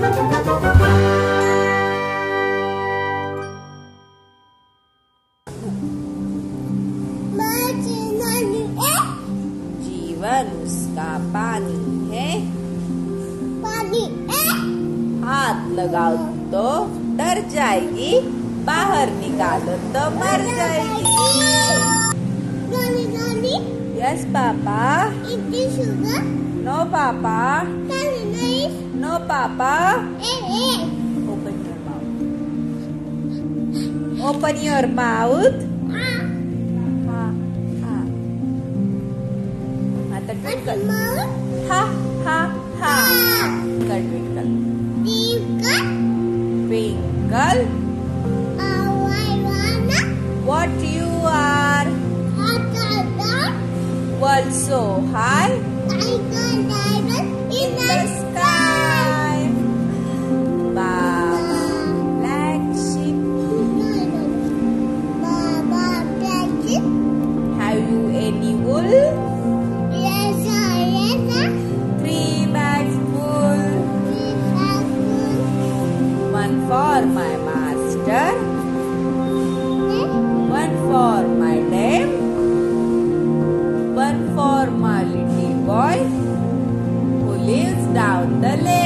जीवन उसका पानी है। पानी है। हाथ लगाओ तो डर जाएगी बाहर निकालो तो मर जाएगी। Yes papa. नो पापा। please? No, Papa. In. Open your mouth. Open your mouth. Ah. Ah. Ah. Ah, Ha, ha, ha. Ah. Twinkle, twinkle. Twinkle? Twinkle. Oh, I wanna. What you are? Hot dog. high? hi. Tiger, tiger, in you wool Yes yes three bags full. One for my master. One for my dame one for my little boy who lives down the lane